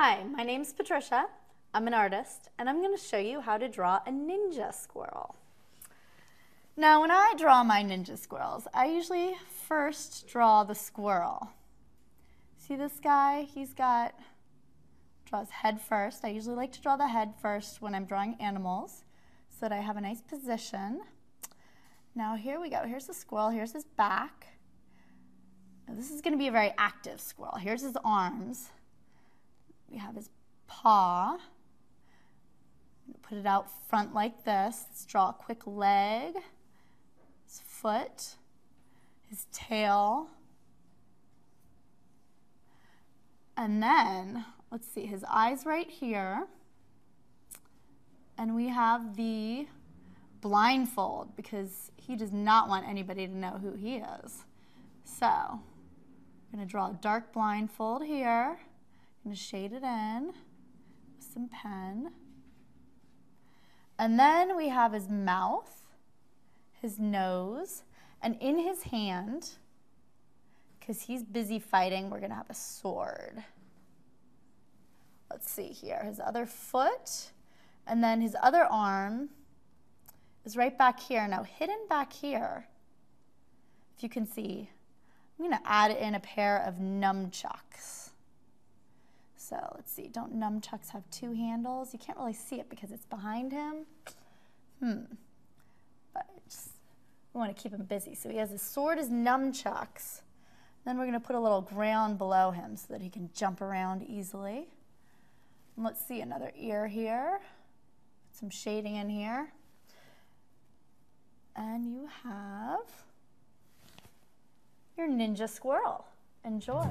Hi, my name's Patricia. I'm an artist, and I'm going to show you how to draw a ninja squirrel. Now, when I draw my ninja squirrels, I usually first draw the squirrel. See this guy? He's got, draws head first. I usually like to draw the head first when I'm drawing animals so that I have a nice position. Now here we go. Here's the squirrel. Here's his back. Now, this is going to be a very active squirrel. Here's his arms. We have his paw. Put it out front like this. Let's draw a quick leg, his foot, his tail. And then, let's see, his eyes right here. And we have the blindfold because he does not want anybody to know who he is. So, I'm going to draw a dark blindfold here. Going to shade it in with some pen. And then we have his mouth, his nose, and in his hand, because he's busy fighting, we're going to have a sword. Let's see here. His other foot, and then his other arm is right back here. Now, hidden back here, if you can see, I'm going to add in a pair of nunchucks. So let's see, don't nunchucks have two handles? You can't really see it because it's behind him. Hmm. But just, we want to keep him busy. So he has his sword as nunchucks. Then we're going to put a little ground below him so that he can jump around easily. And let's see another ear here. Some shading in here. And you have your ninja squirrel. Enjoy.